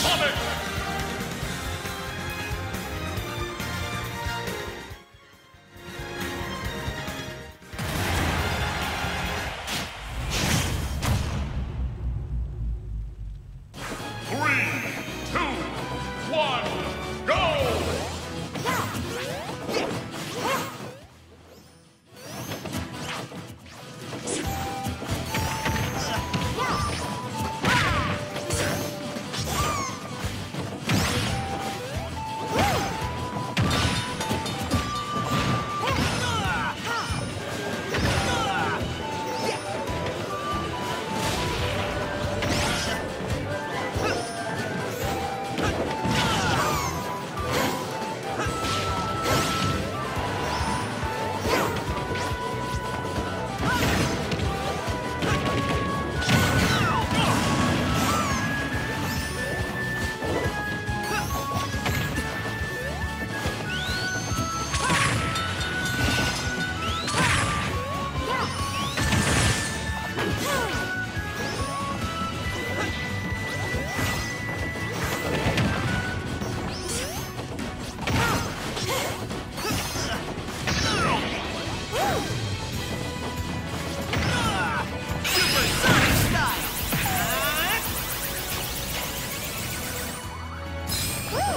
Sonic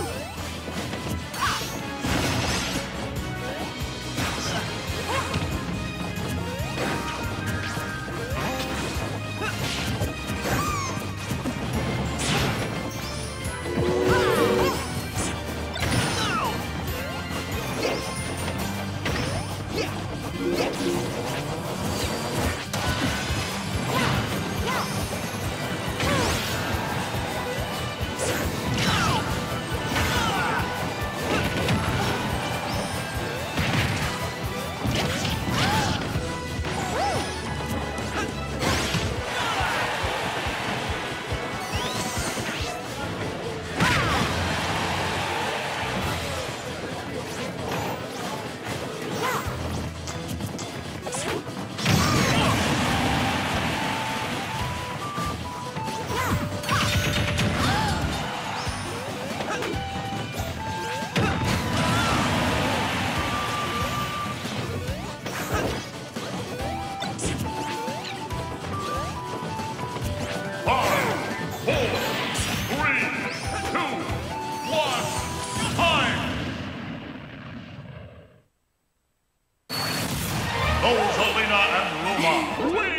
Woo! Raw.